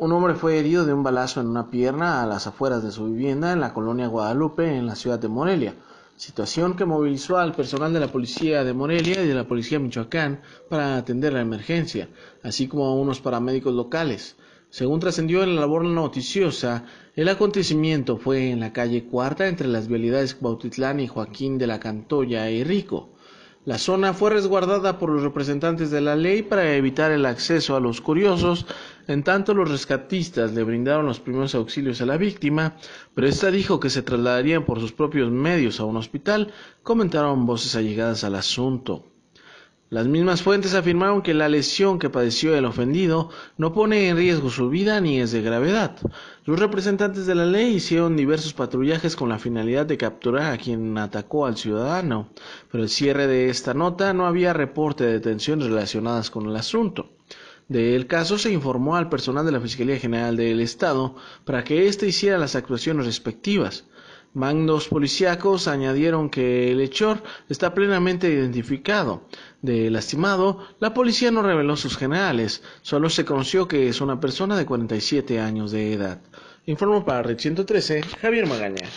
Un hombre fue herido de un balazo en una pierna a las afueras de su vivienda en la colonia Guadalupe, en la ciudad de Morelia, situación que movilizó al personal de la policía de Morelia y de la policía Michoacán para atender la emergencia, así como a unos paramédicos locales. Según trascendió en la labor noticiosa, el acontecimiento fue en la calle Cuarta entre las vialidades Bautitlán y Joaquín de la Cantoya y Rico. La zona fue resguardada por los representantes de la ley para evitar el acceso a los curiosos, en tanto los rescatistas le brindaron los primeros auxilios a la víctima, pero ésta dijo que se trasladarían por sus propios medios a un hospital, comentaron voces allegadas al asunto. Las mismas fuentes afirmaron que la lesión que padeció el ofendido no pone en riesgo su vida ni es de gravedad. Los representantes de la ley hicieron diversos patrullajes con la finalidad de capturar a quien atacó al ciudadano, pero el cierre de esta nota no había reporte de detenciones relacionadas con el asunto. Del caso se informó al personal de la Fiscalía General del Estado para que éste hiciera las actuaciones respectivas. Mandos policíacos añadieron que el hechor está plenamente identificado. De lastimado, la policía no reveló sus generales, solo se conoció que es una persona de 47 años de edad. Informo para Red 113, Javier Magaña.